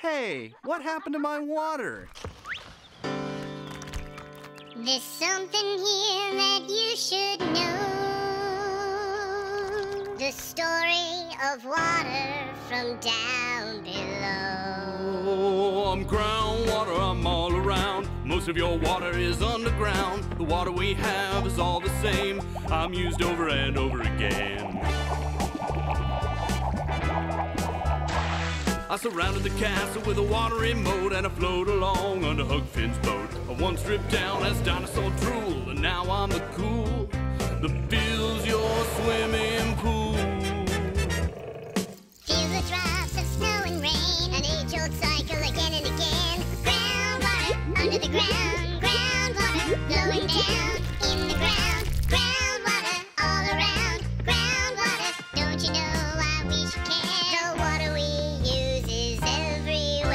Hey, what happened to my water? There's something here that you should know. The story of water from down below. Oh, I'm groundwater, I'm all around. Most of your water is underground. The water we have is all the same. I'm used over and over again. I surrounded the castle with a watery moat and I float along under Huck Finn's boat. I once stripped down as dinosaur drool, and now I'm the cool that fills your swimming pool. Ground, flowing down in the ground. All around. Don't you know care? The water we use is everywhere.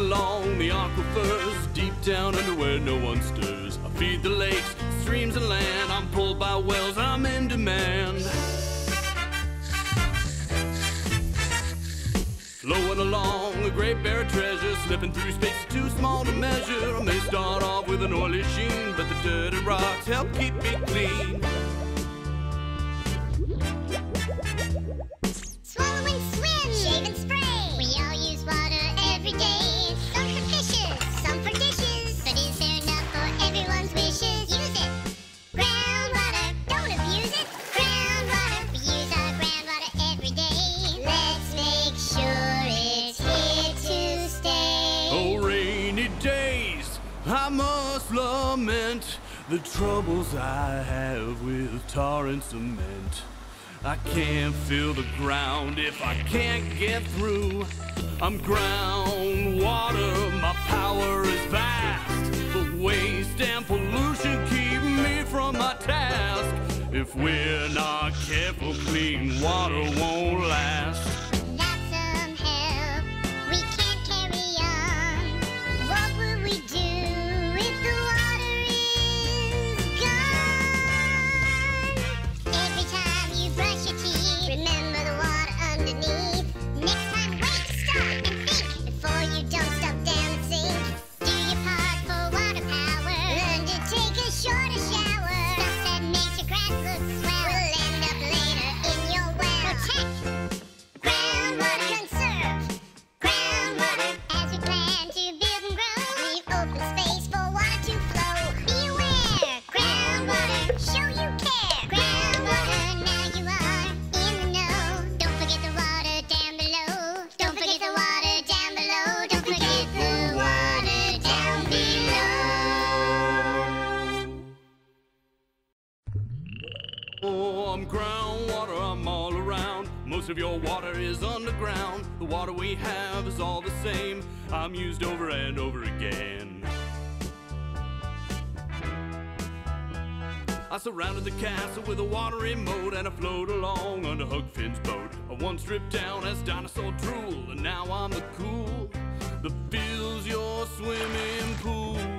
Along the aquifers, deep down under where no one stirs. I feed the lakes, streams, and land. I'm pulled by wells, I'm in demand. Flowing along, a great bear treasure, slipping through space small to measure. I may start off with an oily sheen, but the dirt and rocks help keep me clean. I must lament the troubles I have with tar and cement. I can't feel the ground if I can't get through. I'm groundwater, my power is vast. But waste and pollution keep me from my task. If we're not careful, clean water won't Oh, I'm groundwater, I'm all around. Most of your water is underground. The water we have is all the same. I'm used over and over again. I surrounded the castle with a watery moat and I float along under Huck Finn's boat. I once stripped down as dinosaur drool, and now I'm the cool that fills your swimming pool.